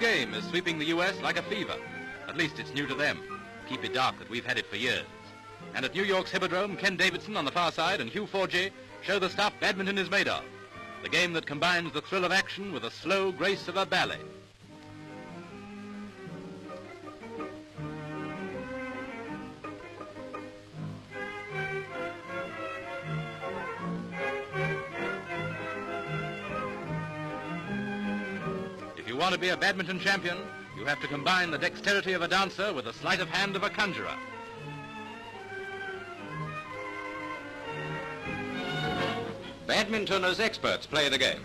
game is sweeping the US like a fever. At least it's new to them. Keep it dark that we've had it for years. And at New York's Hippodrome, Ken Davidson on the far side and Hugh Forgie show the stuff badminton is made of. The game that combines the thrill of action with the slow grace of a ballet. Want to be a badminton champion, you have to combine the dexterity of a dancer with the sleight of hand of a conjurer. Badminton as experts play the game.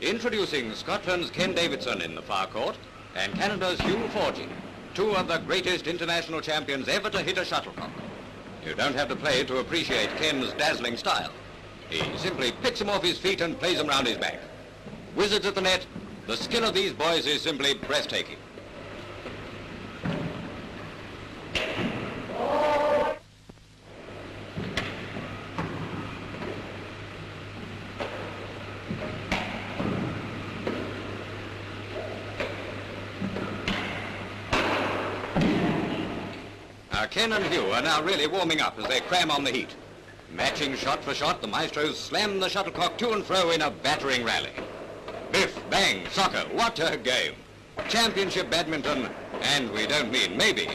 Introducing Scotland's Ken Davidson in the far court and Canada's Hugh Forgie, two of the greatest international champions ever to hit a shuttlecock. You don't have to play to appreciate Ken's dazzling style. He simply picks him off his feet and plays him round his back. Wizards at the net, the skill of these boys is simply breathtaking. Ken and Hugh are now really warming up as they cram on the heat. Matching shot for shot, the maestros slam the shuttlecock to and fro in a battering rally. Biff, bang, soccer, what a game. Championship badminton, and we don't mean maybe,